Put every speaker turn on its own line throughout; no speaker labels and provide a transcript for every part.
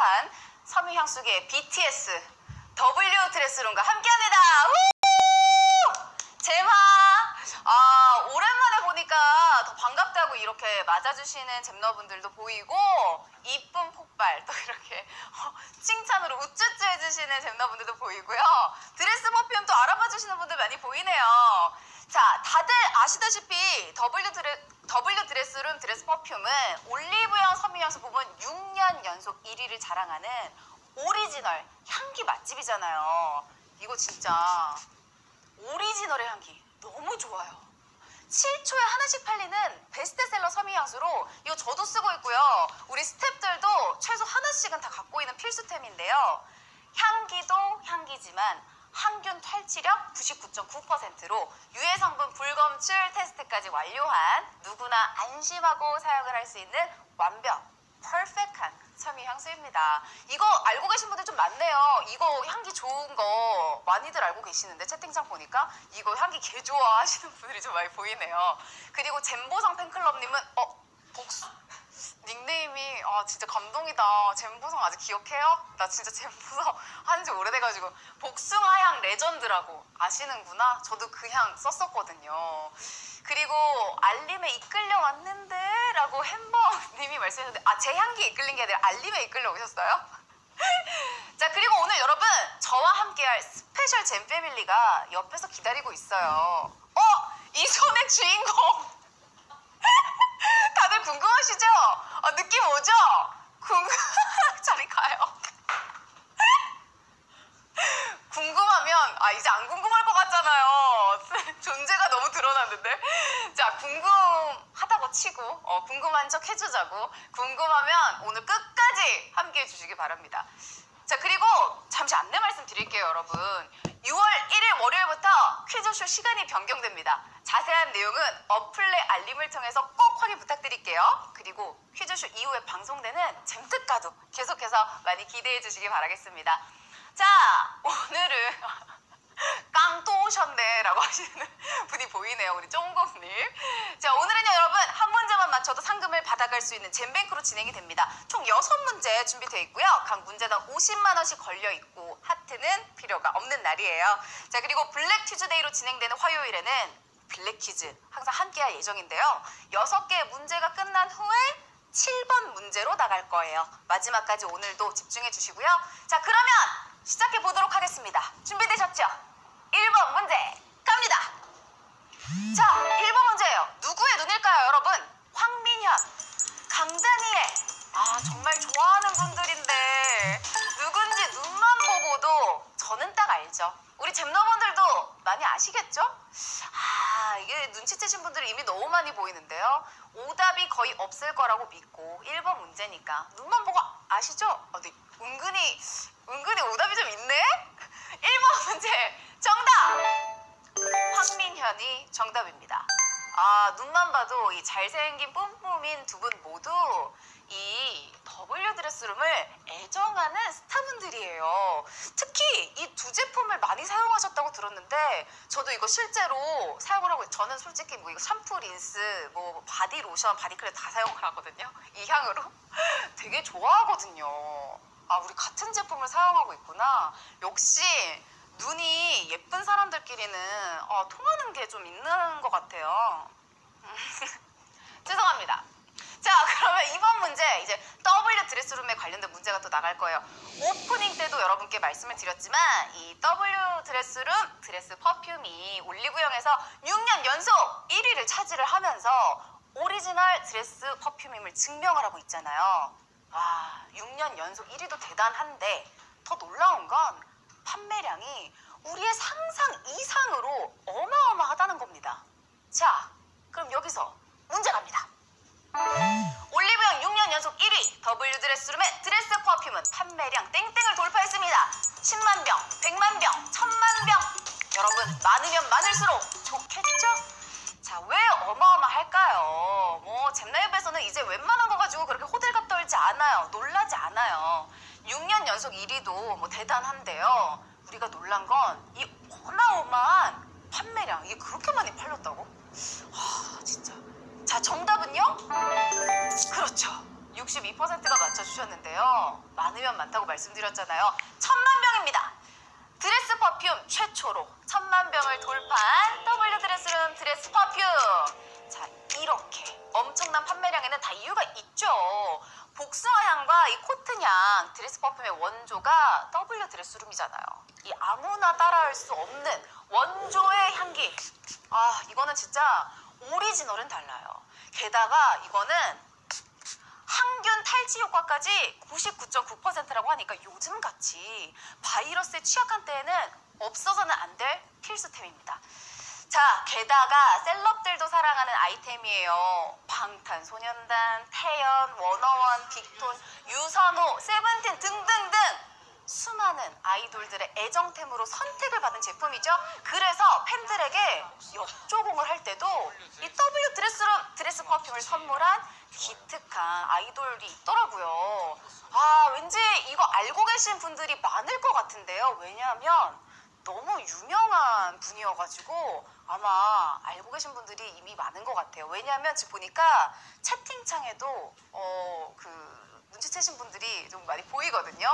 돌파한 섬유향수계 BTS W 드레스룸과 함께합니다. 우! 잼하! 아, 오랜만에 보니까 더 반갑다고 이렇게 맞아주시는 잼너분들도 보이고, 이쁨 폭발, 또 이렇게 어, 칭찬으로 우쭈쭈 해주시는 잼너분들도 보이고요. dress perfume 또 알아봐 주시는 분들 많이 보이네요. 자, 다들 아시다시피 W, 드레, W 드레스룸 dress perfume은 올리브영 섬유향수 부문 6년 연속 1위를 자랑하는 오리지널 향기 맛집이잖아요. 이거 진짜 오리지널의 향기 너무 좋아요. 7초에 하나씩 팔리는 베스트셀러 섬유향수로 이거 저도 쓰고 있고요. 우리 스탭들도 최소 하나씩은 다 갖고 있는 필수템인데요. 향기도 향기지만 항균 탈취력 99.9%로 유해 성분 불검출 테스트까지 완료한 누구나 안심하고 사용을 할 수 있는 완벽, 퍼펙트한 섬유 향수입니다. 이거 알고 계신 분들 좀 많네요. 이거 향기 좋은 거 많이들 알고 계시는데 채팅창 보니까 이거 향기 개 좋아하시는 분들이 좀 많이 보이네요. 그리고 잼보성 팬클럽님은 어 복수 닉네임이 아 진짜 감동이다. 잼보성 아직 기억해요? 나 진짜 잼보성 한지 오래돼가지고 복숭아향 레전드라고 아시는구나. 저도 그 향 썼었거든요. 그리고 알림에 이끌려 왔는데 라고 햄버님이 말씀하셨는데 아 제 향기에 이끌린 게 아니라 알림에 이끌려 오셨어요? 자 그리고 오늘 여러분 저와 함께할 special 잼 패밀리가 옆에서 기다리고 있어요. 어? 이 손의 주인공 다들 궁금하시죠? 어, 느낌 오죠? 궁금 저리 가요. 궁금하면 아 이제 안 궁금할 것 같잖아요. 존재가 너무 드러났는데. 자 궁금하다고 치고 어, 궁금한 척 해주자고. 궁금하면 오늘 끝까지 함께해 주시기 바랍니다. 자 그리고 잠시 안내 말씀 드릴게요 여러분. 6월 1일 월요일부터 퀴즈쇼 시간이 변경됩니다. 자세한 내용은 어플레 알림을 통해서 꼭 확인 부탁드릴게요. 그리고 퀴즈쇼 이후에 방송되는 잼특가도 계속해서 많이 기대해 주시기 바라겠습니다. 자, 오늘은 깡또 오셨네 라고 하시는 분이 보이네요. 우리 쫑곰님. 자, 오늘은요, 여러분, 한 문제만 맞춰도 상금을 받아갈 수 있는 잼뱅크로 진행이 됩니다. 총 6문제 준비되어 있고요. 각 문제당 50만원씩 걸려있고, 하트는 필요가 없는 날이에요. 자, 그리고 Black Tuesday로 진행되는 화요일에는 블랙 퀴즈 항상 함께할 예정인데요. 6개의 문제가 끝난 후에 7번 문제로 나갈 거예요. 마지막까지 오늘도 집중해 주시고요. 자, 그러면 시작해 보도록 하겠습니다. 준비되셨죠? 1번 문제 갑니다. 자, 1번 문제예요. 누구의 눈일까요, 여러분? 황민현, 강다니엘. 아, 정말 좋아하는 분들인데 누군지 눈만 보고도 저는 딱 알죠. 우리 잼너분들도 많이 아시겠죠? 아, 이게 눈치채신 분들이 이미 너무 많이 보이는데요. 오답이 거의 없을 거라고 믿고 1번 문제니까 눈만 보고 아시죠? 어, 네, 은근히 은근히 오답이 좀 있네? 1번 문제 정답! 황민현이 정답입니다. 아, 눈만 봐도 이 잘생긴 뿜뿜인 두 분 모두 이 W 드레스룸을 애정하는 스타분들이에요. 특히 이 두 제품을 많이 사용하셨다고 들었는데 저도 이거 실제로 사용을 하고 저는 솔직히 뭐 이거 샴푸, 린스, 뭐 바디 로션, 바디 크림 다 사용을 하거든요. 이 향으로 되게 좋아하거든요. 아, 우리 같은 제품을 사용하고 있구나. 역시 눈이 예쁜 사람들끼리는 어, 통하는 게 좀 있는 것 같아요. 죄송합니다. 자, 그러면 이번 문제 이제 W 드레스룸에 관련된 문제가 또 나갈 거예요. 오프닝 때도 여러분께 말씀을 드렸지만 이 W 드레스룸 드레스 퍼퓸이 올리브영에서 6년 연속 1위를 차지를 하면서 오리지널 드레스 퍼퓸임을 증명을 하고 있잖아요. 와, 6년 연속 1위도 대단한데 더 놀라운 건 판매량이 우리의 상상 이상으로 어마어마하다는 겁니다. 자, 그럼 여기서 문제 갑니다. 올리브영 6년 연속 1위 W 드레스룸의 드레스 퍼퓸은 판매량 땡땡을 돌파했습니다. 10만 병, 100만 병, 1000만 병. 여러분 많으면 많을수록 좋겠죠? 자, 왜 어마어마할까요? 뭐 잼나입에서는 이제 웬만한 거 가지고 그렇게 호들갑 떨지 않아요. 놀라지 않아요. 6년 연속 1위도 뭐 대단한데요. 우리가 놀란 건 이 어마어마한 판매량. 이게 그렇게 많이 팔렸다고? 아, 진짜. 자, 정답은요? 그렇죠. 62%가 맞춰주셨는데요. 많으면 많다고 말씀드렸잖아요. 천만 병입니다. 드레스 퍼퓸 최초로 천만 병을 돌파한 W 드레스룸 드레스 퍼퓸. 자, 이렇게 엄청난 판매량에는 다 이유가 있죠. 복숭아 향과 이 코튼 향 드레스 퍼퓸의 원조가 W 드레스룸이잖아요. 이 아무나 따라할 수 없는 원조의 향기. 아, 이거는 진짜 오리지널은 달라요. 게다가 이거는 항균 탈취 효과까지 99.9%라고 하니까 요즘 같이 바이러스에 취약한 때에는 없어서는 안 될 필수템입니다. 자, 게다가 셀럽들도 사랑하는 아이템이에요. 방탄소년단, 태연, 워너원, 빅톤, 유선호, 세븐틴 등등등 수많은 아이돌들의 애정템으로 선택을 받은 제품이죠. 그래서 팬들에게 역조공을 할 때도 이 W 드레스룸 드레스 퍼퓸을 선물한 기특한 아이돌이 있더라고요. 아, 왠지 이거 알고 계신 분들이 많을 것 같은데요. 왜냐하면 너무 유명한 분이어가지고 아마 알고 계신 분들이 이미 많은 것 같아요. 왜냐하면 지금 보니까 채팅창에도 어, 그 눈치채신 분들이 좀 많이 보이거든요.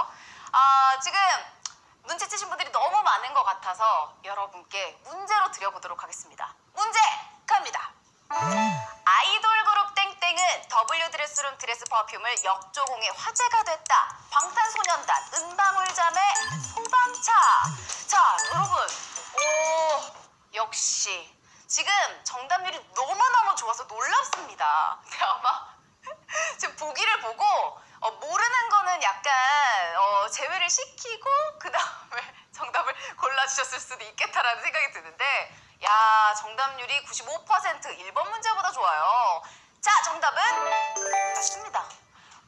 아, 지금 눈치채신 분들이 너무 많은 것 같아서 여러분께 문제로 드려보도록 하겠습니다. 문제 갑니다. 아이돌 그룹 땡땡은 W 드레스룸 드레스 퍼퓸을 역조공해 화제가 됐다. 방탄소년단, 은방울자매, 소방차. 자, 여러분, 오, 역시 지금 정답률이 너무너무 좋아서 놀랍습니다. 근데 아마 지금 보기를 보고 제외를 시키고 그 다음에 정답을 골라주셨을 수도 있겠다라는 생각이 드는데 야 정답률이 95% 1번 문제보다 좋아요. 자 정답은 맞습니다.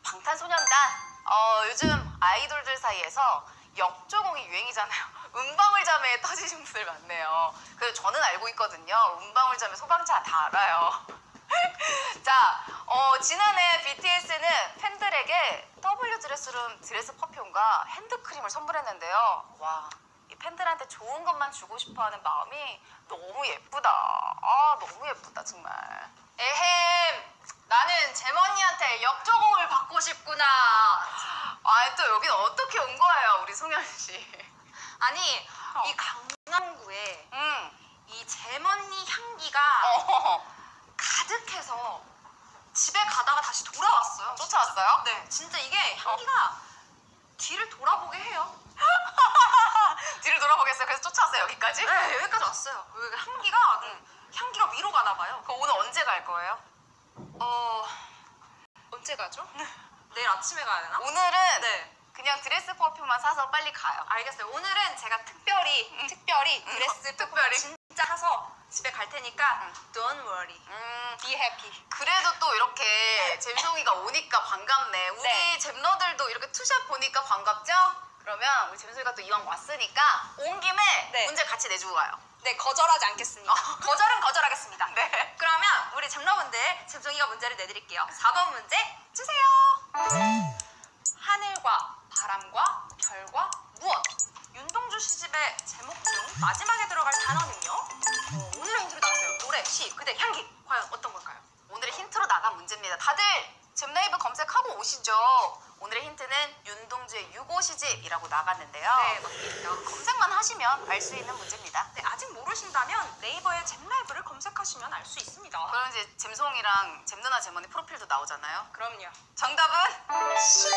방탄소년단 어, 요즘 아이돌들 사이에서 역조공이 유행이잖아요. 은방울 자매에 터지신 분들 많네요. 그래서 저는 알고 있거든요. 은방울 자매 소방차 다 알아요. 자, 어, 지난해 BTS는 팬들에게 W 드레스룸 드레스 퍼퓸과 핸드크림을 선물했는데요. 와, 이 팬들한테 좋은 것만 주고 싶어 하는 마음이 너무 예쁘다. 아, 너무 예쁘다, 정말. 에헴, 나는 잼언니한테 역조공을 받고 싶구나. 아, 또 여긴 어떻게 온 거예요, 우리 송현 씨?
아니
어.
이 강남구에
음,
이 제머니 향기가
어,
가득해서 집에 가다가 다시 돌아왔어요.
쫓아왔어요?
네, 진짜 이게 향기가 뒤를 돌아보게 해요.
뒤를 돌아보겠어요. 그래서 쫓아왔어요, 여기까지?
네, 여기까지 왔어요. 여기 향기가 아주 향기가 위로 가나 봐요.
그럼 오늘 언제 갈 거예요?
어 언제 가죠? 내일 아침에 가야 되나?
오늘은
네.
그냥 드레스 퍼퓸만 사서 빨리 가요.
알겠어요. 오늘은 제가 특별히 특별히
음,
드레스.
특별히
진짜 사서 집에 갈 테니까
음.
don't worry,
음,
be happy.
그래도 또 이렇게 잼송이가 오니까 반갑네. 우리
네.
잼러들도 이렇게 two shot 보니까 반갑죠? 그러면 우리 잼송이가 또 이왕 왔으니까 온 김에
네.
문제 같이 내주고 가요.
네, 거절하지 않겠습니다. 거절은 거절하겠습니다.
네.
그러면 우리 잼러분들 잼송이가 문제를 내드릴게요. 4번 문제 주세요. 하늘과 바람과 별과 무엇? 시집의 제목 중 마지막에 들어갈 단어는요? 어, 오늘의 힌트로 나왔어요. 노래, 시, 그대, 향기. 과연 어떤 걸까요?
오늘의 힌트로 나간 문제입니다. 다들 잼네이브 검색하고 오시죠. 오늘의 힌트는 윤동주의 유고 시집이라고 나갔는데요.
네, 맞습니다.
검색만 하시면 알 수 있는 문제입니다.
네, 아직 모르신다면 네이버에 잼라이브를 검색하시면 알 수 있습니다.
그럼 이제 잼송이랑 잼누나 잼언니 프로필도 나오잖아요.
그럼요.
정답은 시.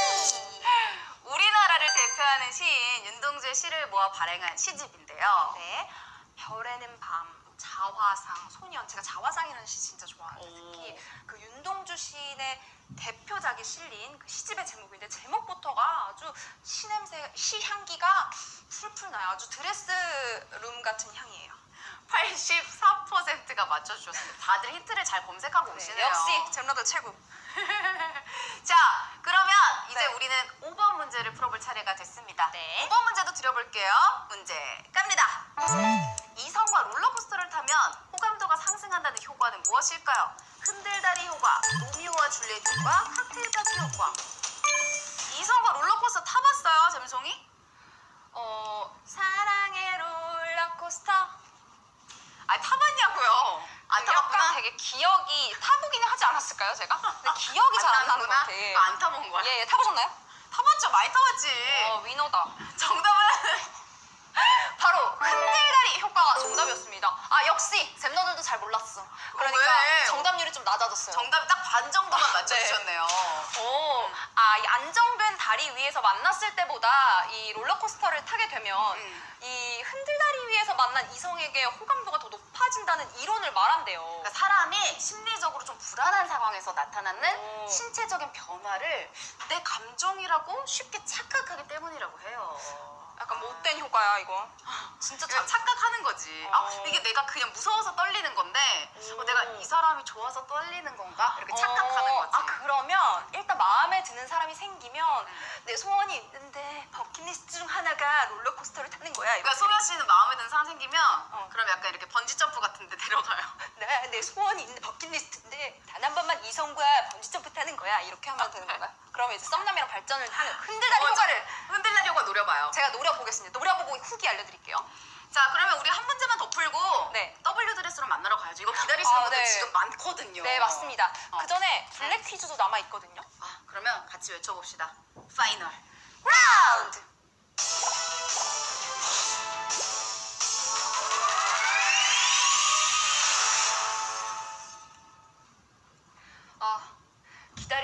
우리나라를 대표하는 시인 윤동주의 시를 모아 발행한 시집인데요.
네. 별에는 밤, 자화상, 소년. 제가 자화상이라는 시 진짜.
오.
특히 그 윤동주 시인의 대표작이 실린 그 시집의 제목인데 제목부터가 아주 시 냄새, 시 향기가 풀풀 나요. 아주 드레스룸 같은 향이에요.
84%가 맞춰주셨어요. 다들 힌트를 잘 검색하고 오시네요.
역시 잼러도 최고.
자, 그러면 이제
네.
우리는 5번 문제를 풀어볼 차례가 됐습니다.
네.
5번 문제도 드려볼게요. 문제 갑니다. 이성과 롤러코스터를 타면 호감도가 상승한다는 효과는 무엇일까요? 흔들다리 효과, 로미오와 줄리엣 효과, 칵테일 파티 효과. 종이?
어 사랑의 롤러코스터.
아 타봤냐고요? 안 타봤구나.
되게 기억이 타보기는 하지 않았을까요, 제가? 근데 기억이 잘 안 나는 것 같아. 예,
안 타본 거야?
예, 타보셨나요?
타봤죠. 많이 타봤지.
어, 위너다.
정답은
바로 흔들다리 효과가 정답이었습니다. 아 역시 잼너들도 잘 몰랐어. 그러니까
왜?
정답률이 좀 낮아졌어요.
정답이 딱반 정도만
네.
맞춰주셨네요.
오, 아, 이 안정된 다리 위에서 만났을 때보다 이 롤러코스터를 타게 되면
음.
이 흔들다리 위에서 만난 이성에게 호감도가 더 높아진다는 이론을 말한대요.
그러니까 사람이 심리적으로 좀 불안한 상황에서 나타나는
오.
신체적인 변화를 내 감정이라고 쉽게 착각하기 때문이라고 해요.
약간 못된 효과야 이거. 진짜 참.
착각하는 거지.
어.
아, 이게 내가 그냥 무서워서 떨리는 건데, 어, 내가 이 사람이 좋아서 떨리는 건가? 이렇게 착각하는
어,
거지.
아 그러면 일단 마음에 드는 사람이 생기면 내 소원이 있는데 버킷리스트 중 하나가 롤러코스터를 타는 거야. 이거.
그러니까 소연 씨는 마음에 드는 사람 생기면,
어.
그럼 약간 이렇게 번지 점프 같은 데 데려가요.
내, 내 소원이 있는 버킷리스트인데 단 한 번만 이성과 번지점프 타는 거야. 이렇게 하면 되는 건가요? 그러면 이제 썸남이랑 발전을 하는 흔들다리
어,
효과를
흔들려고 노려봐요.
제가 노려보겠습니다. 노려보고 후기 알려드릴게요.
자, 그러면 우리 한 문제만 더 풀고,
네.
W 드레스로 만나러 가야죠. 이거 기다리시는
아,
분들
네.
지금 많거든요.
네 맞습니다.
어.
그 전에 블랙 퀴즈도 남아 있거든요.
아, 그러면 같이 외쳐봅시다.
final. round.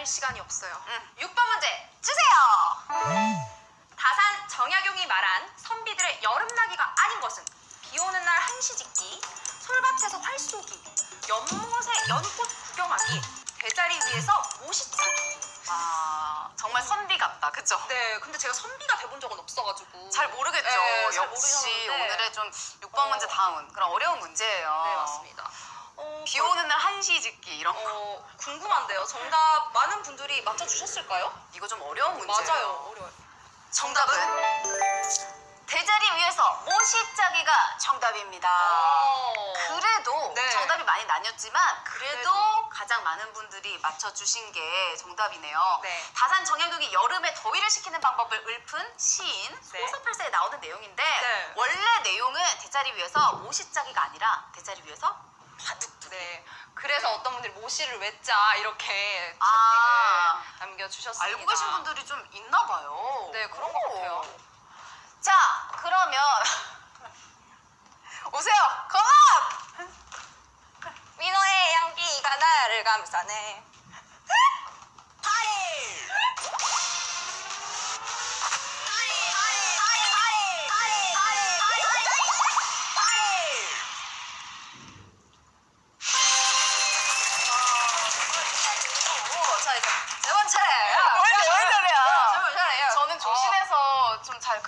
시간이 없어요.
응.
6번 문제 주세요. 다산 정약용이 말한 선비들의 여름나기가 아닌 것은 비 오는 날 한시 짓기, 솔밭에서 활 쏘기, 연못에 연꽃 구경하기, 대자리 위에서 모시차기.
아, 정말 선비 같다. 그쵸?
네, 근데 제가 선비가 돼본 적은 없어가지고
잘 모르겠죠.
네, 잘
역시
모르겠는데.
오늘의 좀 6번
어.
문제 다운 그런 어려운 문제예요.
네 맞습니다.
한시 짓기 이런 거.
어, 궁금한데요. 정답 많은 분들이 맞춰주셨을까요?
이거 좀 어려운 문제예요.
맞아요. 어려워요.
정답은 대자리 위에서 모시짜기가 정답입니다.
어.
그래도
네.
정답이 많이 나뉘었지만 그래도,
그래도.
가장 많은 분들이 맞춰주신 게 정답이네요.
네.
다산 정약용이 여름에 더위를 식히는 방법을 읊은 시인
네.
소서필사에 나오는 내용인데
네.
원래 내용은 대자리 위에서 모시짜기가 아니라 대자리 위에서 바둑두기.
네. 그래서 어떤 분들이 모시를 외자 이렇게 채팅을
아.
남겨주셨습니다.
알고 계신 분들이 좀 있나 봐요.
네, 그런 것 같아요.
자, 그러면 오세요. 컴온!
민호의 향기가 나를 감싸네.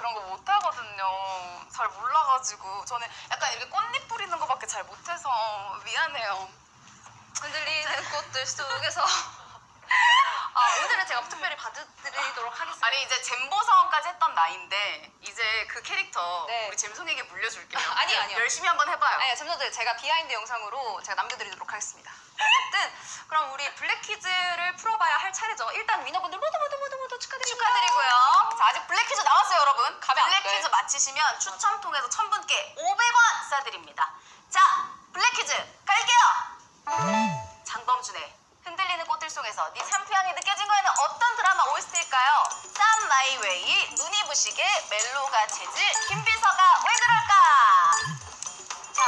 그런 거 못하거든요. 잘 몰라가지고. 저는 약간 이렇게 꽃잎 뿌리는 거밖에 잘 못해서 미안해요.
흔들리는 꽃들 속에서. 아 오늘은 제가 특별히 봐드리도록 하겠습니다.
아니 이제 잼보 사원까지 했던 나이인데 이제 그 캐릭터
네.
우리 잼송이에게 물려줄게요.
아니, 아니요.
열심히 한번 해봐요.
아니, 잼러들 제가 behind 영상으로 제가 남겨드리도록 하겠습니다. 어쨌든 그럼 우리 블랙 퀴즈를 풀어봐야 할 차례죠. 일단 위너분들 모두 모두 모두 모두 축하드립니다.
축하드리고요. 자, 아직 블랙 퀴즈 남았 맞히시면 추첨 통해서 천 분께 500원 쏴드립니다. 자, 블랙 퀴즈 갈게요. 장범준의 흔들리는 꽃들 속에서 네 샴푸향이 느껴진 거야는 어떤 드라마 OST일까요? 쌈 마이 웨이, 눈이 부시게, 멜로가 체질, 김비서가 왜 그럴까? 자,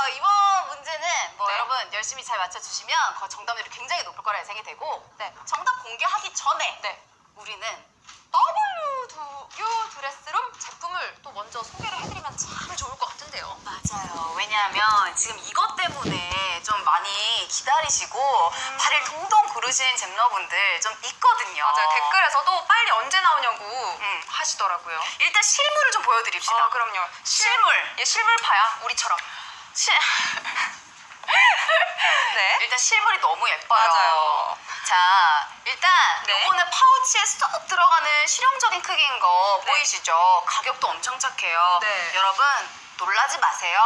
어, 이번 문제는 뭐
네.
여러분 열심히 잘 맞춰주시면 그 정답률이 굉장히 높을 거라 예상이 되고
네.
정답 공개하기 전에
네.
우리는
W 드레스룸 제품을 또 먼저 소개를 해드리면 참 좋을 것 같은데요.
맞아요. 왜냐하면 지금 이것 때문에 좀 많이 기다리시고 발을 동동 구르신 잼러분들 좀 있거든요.
맞아요. 댓글에서도 빨리 언제 나오냐고
음.
하시더라고요.
일단 실물을 좀 보여드립시다.
아, 그럼요.
실물.
예, 실물파야, 우리처럼.
실...
네.
일단 실물이 너무 예뻐요.
맞아요.
자, 일단
네.
요거는 파우 치에 쏙 들어가는 실용적인 크기인 거
네.
보이시죠? 가격도 엄청 착해요.
네.
여러분 놀라지 마세요.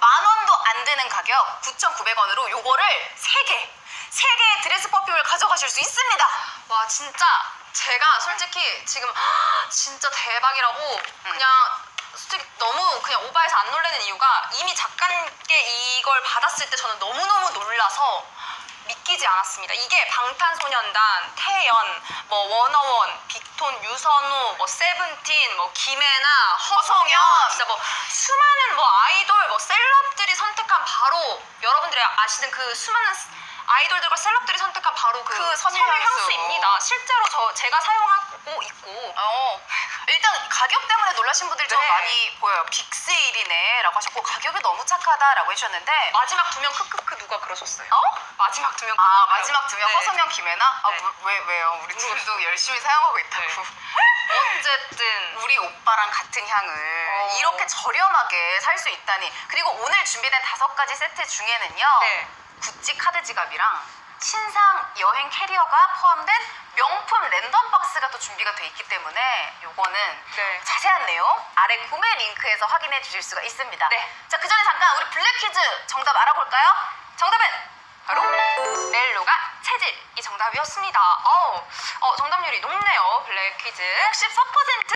만 원도 안 되는 가격 9,900원으로 요거를 세 개. 세 개의 드레스 퍼퓸을 가져가실 수 있습니다.
와 진짜 제가 솔직히 지금 진짜 대박이라고 그냥 솔직히 너무 그냥 오바해서 안 놀라는 이유가 이미 작가님께 이걸 받았을 때 저는 너무너무 놀라서 믿기지 않았습니다. 이게 방탄소년단, 태연, 뭐 워너원, 빅톤, 유선우, 뭐 세븐틴, 뭐 김혜나,
허성현.
진짜 뭐 수많은 뭐 아이돌, 뭐 셀럽들이 선택한 바로 여러분들이 아시는 그 수많은 아이돌들과 셀럽들이 선택한 바로 그,
그 섬유 향수.
섬유향수입니다. 실제로 저 제가 사용하고 있고
어, 일단 가격 때문에 놀라신 분들이 좀
네.
많이 보여요. 빅세일이네 라고 하셨고 가격이 너무 착하다라고 해주셨는데
마지막 두 명 크크크 누가 그러셨어요?
어?
마지막 두 명.
아 마지막 두명
네.
허성현 김혜나? 아
네.
왜, 왜, 왜요? 우리 둘도 열심히 사용하고 있다고
네. 어쨌든
우리 오빠랑 같은 향을
어.
이렇게 저렴하게 살 수 있다니 그리고 오늘 준비된 다섯 가지 세트 중에는요
네.
구찌 카드 지갑이랑 신상 여행 캐리어가 포함된 명품 랜덤 박스가 또 준비가 돼 있기 때문에 요거는
네.
자세한 내용 아래 구매 링크에서 확인해 주실 수가 있습니다.
네.
자, 그 전에 잠깐 우리 블랙 퀴즈 정답 알아볼까요? 정답은 바로
넬로가 체질 이 정답이었습니다. 어, 어 정답률이 높네요. 블랙 퀴즈.
64%